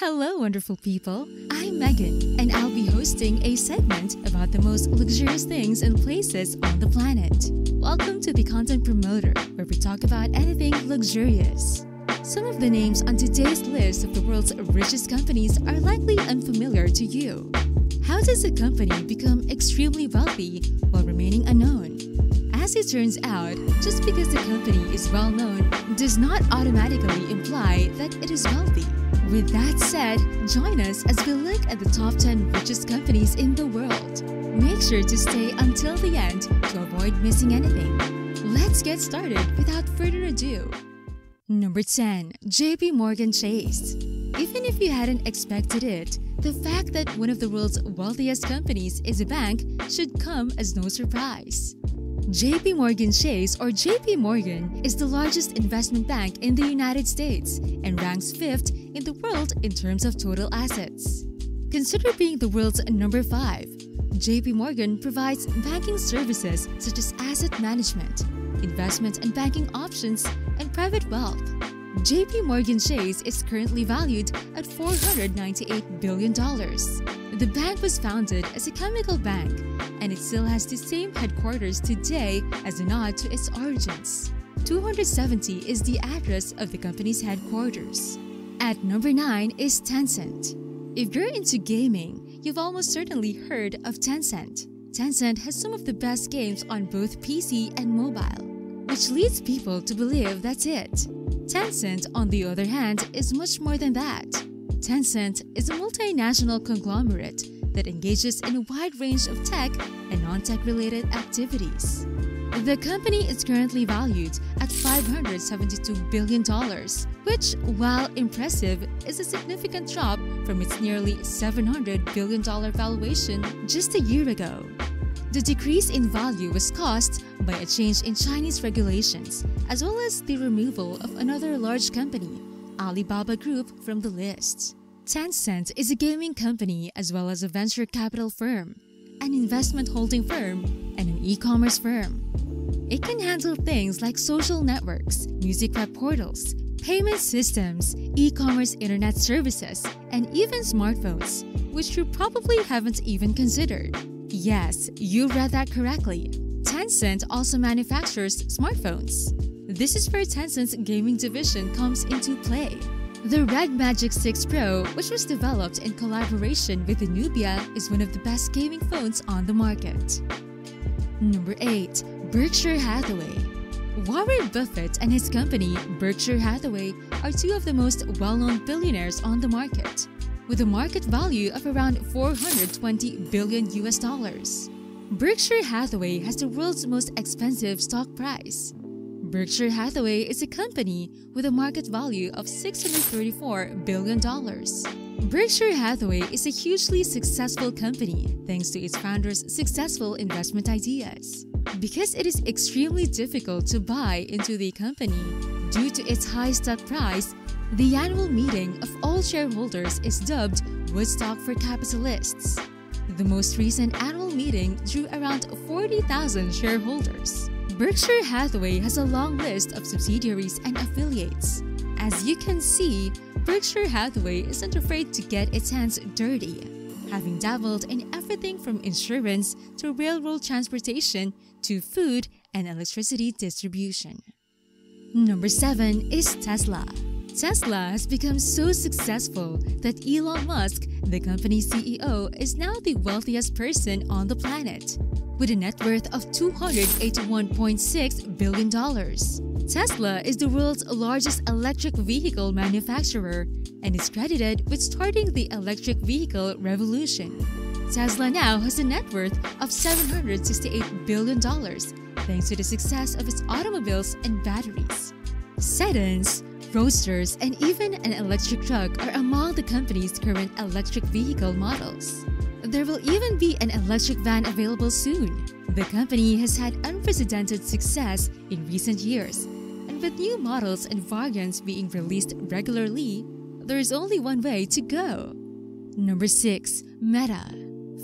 Hello, wonderful people. I'm Megan, and I'll be hosting a segment about the most luxurious things and places on the planet. Welcome to the Content Promoter, where we talk about anything luxurious. Some of the names on today's list of the world's richest companies are likely unfamiliar to you. How does a company become extremely wealthy while remaining unknown? As it turns out, just because a company is well known does not automatically imply that it is wealthy. With that said, join us as we look at the top 10 richest companies in the world. Make sure to stay until the end to avoid missing anything. Let's get started without further ado. Number 10. JP Morgan Chase. Even if you hadn't expected it, the fact that one of the world's wealthiest companies is a bank should come as no surprise. JP Morgan Chase or JP Morgan is the largest investment bank in the United States and ranks fifth in the world in terms of total assets. Consider being the world's number 5. JP Morgan provides banking services such as asset management, investment and banking options, and private wealth. JP Morgan Chase is currently valued at $498 billion. The bank was founded as a chemical bank, and it still has the same headquarters today as a nod to its origins. 270 is the address of the company's headquarters. At number 9 is Tencent. If you're into gaming, you've almost certainly heard of Tencent. Tencent has some of the best games on both PC and mobile, which leads people to believe that's it. Tencent, on the other hand, is much more than that. Tencent is a multinational conglomerate that engages in a wide range of tech and non-tech related activities. The company is currently valued at $572 billion, which, while impressive, is a significant drop from its nearly $700 billion valuation just a year ago. The decrease in value was caused by a change in Chinese regulations, as well as the removal of another large company, Alibaba Group, from the list. Tencent is a gaming company as well as a venture capital firm, an investment holding firm, and an e-commerce firm. It can handle things like social networks, music web portals, payment systems, e-commerce internet services, and even smartphones, which you probably haven't even considered. Yes, you read that correctly. Tencent also manufactures smartphones. This is where Tencent's gaming division comes into play. The Red Magic 6 Pro, which was developed in collaboration with Nubia, is one of the best gaming phones on the market. Number 8. Berkshire Hathaway Warren Buffett and his company, Berkshire Hathaway, are two of the most well-known billionaires on the market, with a market value of around 420 billion US dollars. Berkshire Hathaway has the world's most expensive stock price. Berkshire Hathaway is a company with a market value of $634 billion. Berkshire Hathaway is a hugely successful company thanks to its founders' successful investment ideas. Because it is extremely difficult to buy into the company due to its high stock price, the annual meeting of all shareholders is dubbed Woodstock for Capitalists. The most recent annual meeting drew around 40,000 shareholders. Berkshire Hathaway has a long list of subsidiaries and affiliates. As you can see, Berkshire Hathaway isn't afraid to get its hands dirty, having dabbled in everything from insurance to railroad transportation to food and electricity distribution. Number 7 is Tesla. Tesla has become so successful that Elon Musk, the company's CEO, is now the wealthiest person on the planet, with a net worth of $281.6 billion. Tesla is the world's largest electric vehicle manufacturer and is credited with starting the electric vehicle revolution. Tesla now has a net worth of $768 billion thanks to the success of its automobiles and batteries. Sedans, roadsters, and even an electric truck are among the company's current electric vehicle models. There will even be an electric van available soon. The company has had unprecedented success in recent years, and with new models and variants being released regularly, there is only one way to go. Number 6. Meta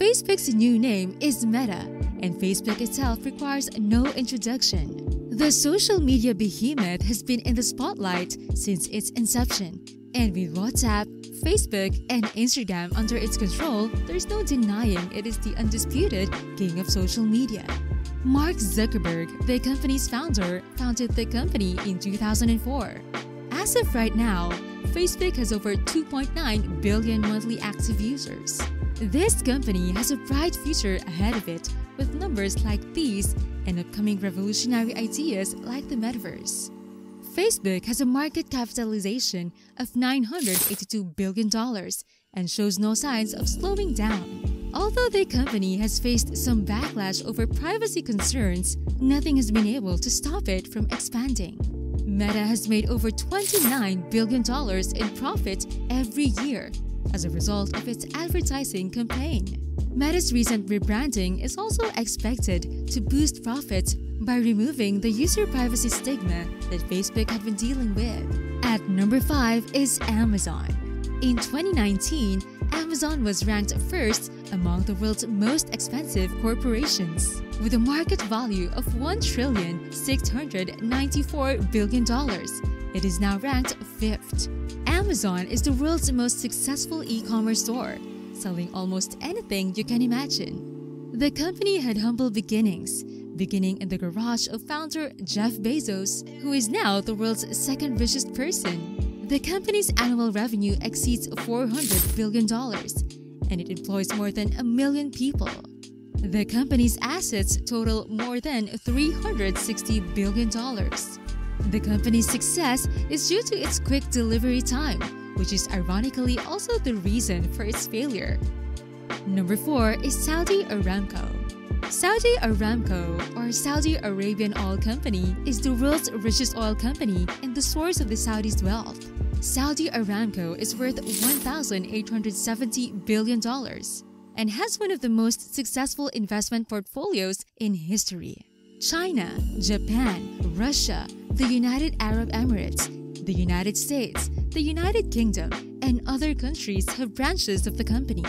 Facebook's new name is Meta, and Facebook itself requires no introduction. The social media behemoth has been in the spotlight since its inception, And with WhatsApp, Facebook, and Instagram under its control, there's no denying it is the undisputed king of social media. Mark Zuckerberg, the company's founder, founded the company in 2004. As of right now, Facebook has over 2.9 billion monthly active users. This company has a bright future ahead of it with numbers like these and upcoming revolutionary ideas like the metaverse. Facebook has a market capitalization of $982 billion and shows no signs of slowing down. Although the company has faced some backlash over privacy concerns, nothing has been able to stop it from expanding. Meta has made over $29 billion in profit every year as a result of its advertising campaign. Meta's recent rebranding is also expected to boost profits by removing the user privacy stigma that Facebook had been dealing with. At number 5 is Amazon. In 2019, Amazon was ranked first among the world's most expensive corporations, with a market value of $1 trillion $694 billion. It is now ranked fifth. Amazon is the world's most successful e-commerce store, selling almost anything you can imagine. The company had humble beginnings, beginning in the garage of founder Jeff Bezos, who is now the world's second richest person. The company's annual revenue exceeds $400 billion, and it employs more than a million people. The company's assets total more than $360 billion. The company's success is due to its quick delivery time, which is ironically also the reason for its failure. Number 4 is Saudi Aramco. Saudi Aramco, or Saudi Arabian Oil Company, is the world's richest oil company and the source of the Saudis' wealth. Saudi Aramco is worth $1,870 billion and has one of the most successful investment portfolios in history. China, Japan, Russia, the United Arab Emirates, the United States, the United Kingdom, and other countries have branches of the company.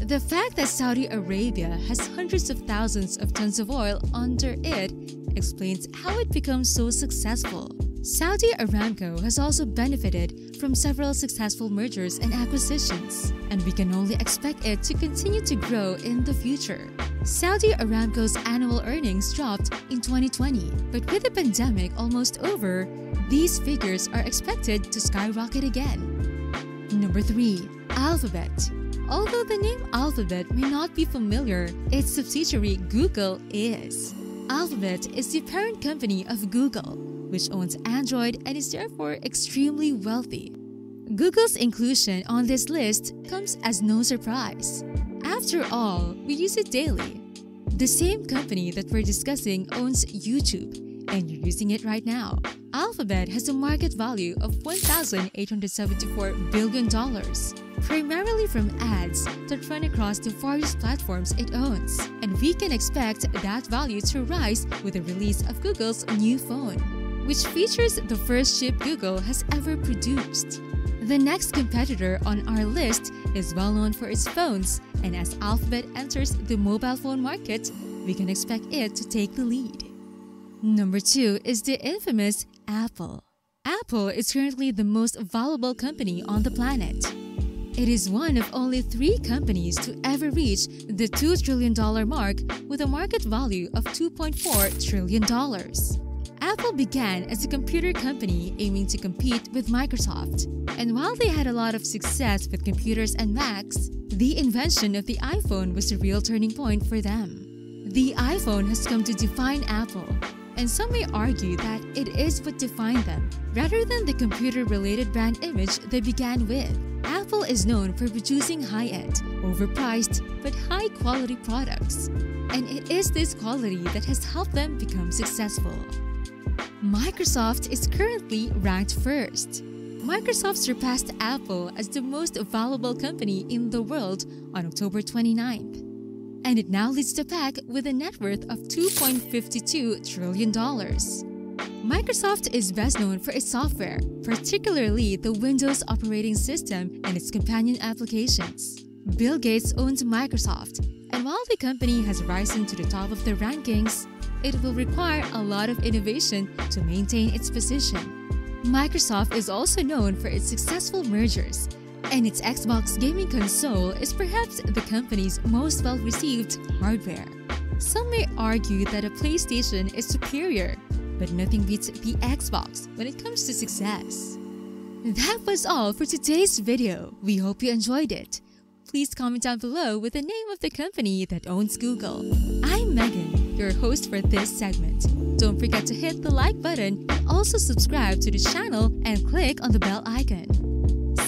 The fact that Saudi Arabia has hundreds of thousands of tons of oil under it explains how it becomes so successful. Saudi Aramco has also benefited from several successful mergers and acquisitions, and we can only expect it to continue to grow in the future. Saudi Aramco's annual earnings dropped in 2020, but with the pandemic almost over, these figures are expected to skyrocket again. Number 3. Alphabet Although the name Alphabet may not be familiar, its subsidiary Google is. Alphabet is the parent company of Google, which owns Android and is therefore extremely wealthy. Google's inclusion on this list comes as no surprise. After all, we use it daily. The same company that we're discussing owns YouTube, and you're using it right now. Alphabet has a market value of $1,874 billion, primarily from ads that run across the various platforms it owns. And we can expect that value to rise with the release of Google's new phone, which features the first chip Google has ever produced. The next competitor on our list is well known for its phones, and as Alphabet enters the mobile phone market, we can expect it to take the lead. Number 2 is the infamous Apple. Apple is currently the most valuable company on the planet. It is one of only three companies to ever reach the $2 trillion mark with a market value of $2.4 trillion. Apple began as a computer company aiming to compete with Microsoft. And while they had a lot of success with computers and Macs, the invention of the iPhone was a real turning point for them. The iPhone has come to define Apple and some may argue that it is what defined them, rather than the computer-related brand image they began with. Apple is known for producing high-end, overpriced, but high-quality products. And it is this quality that has helped them become successful. Microsoft is currently ranked first. Microsoft surpassed Apple as the most valuable company in the world on October 29th and it now leads the pack with a net worth of $2.52 trillion. Microsoft is best known for its software, particularly the Windows operating system and its companion applications. Bill Gates owns Microsoft, and while the company has risen to the top of the rankings, it will require a lot of innovation to maintain its position. Microsoft is also known for its successful mergers, and its Xbox gaming console is perhaps the company's most well received hardware. Some may argue that a PlayStation is superior, but nothing beats the Xbox when it comes to success. That was all for today's video. We hope you enjoyed it. Please comment down below with the name of the company that owns Google. I'm Megan, your host for this segment. Don't forget to hit the like button also subscribe to the channel and click on the bell icon.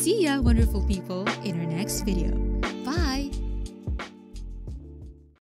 See ya, wonderful people, in our next video.